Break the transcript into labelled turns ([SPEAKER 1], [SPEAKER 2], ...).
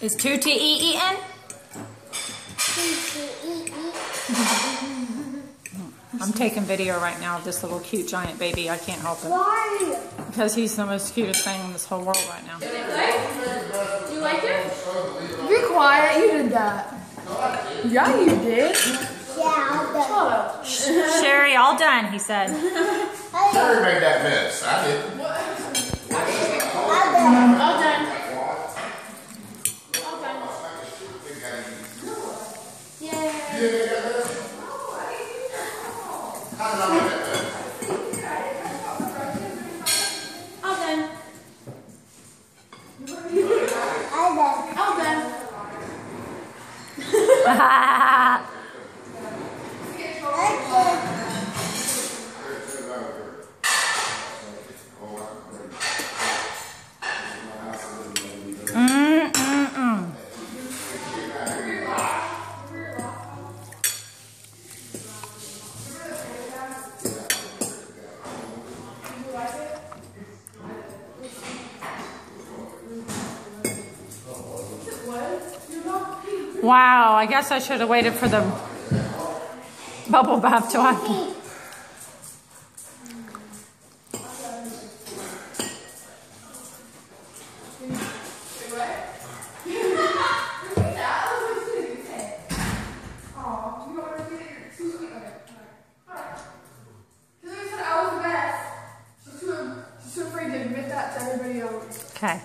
[SPEAKER 1] Is Tutti eating? I'm taking video right now of this little cute giant baby. I can't help it.
[SPEAKER 2] Why?
[SPEAKER 1] Because he's the most cutest thing in this whole world right now.
[SPEAKER 3] Do you like it?
[SPEAKER 2] Be quiet. You did that. Yeah, you did.
[SPEAKER 3] Oh.
[SPEAKER 1] Sherry, all done, he said.
[SPEAKER 4] Terry made that mess. I didn't.
[SPEAKER 3] All done. All done. Yay.
[SPEAKER 4] How
[SPEAKER 1] Wow, I guess I should have waited for the bubble bath till after.
[SPEAKER 2] She's too afraid to admit that to everybody else.
[SPEAKER 1] Okay.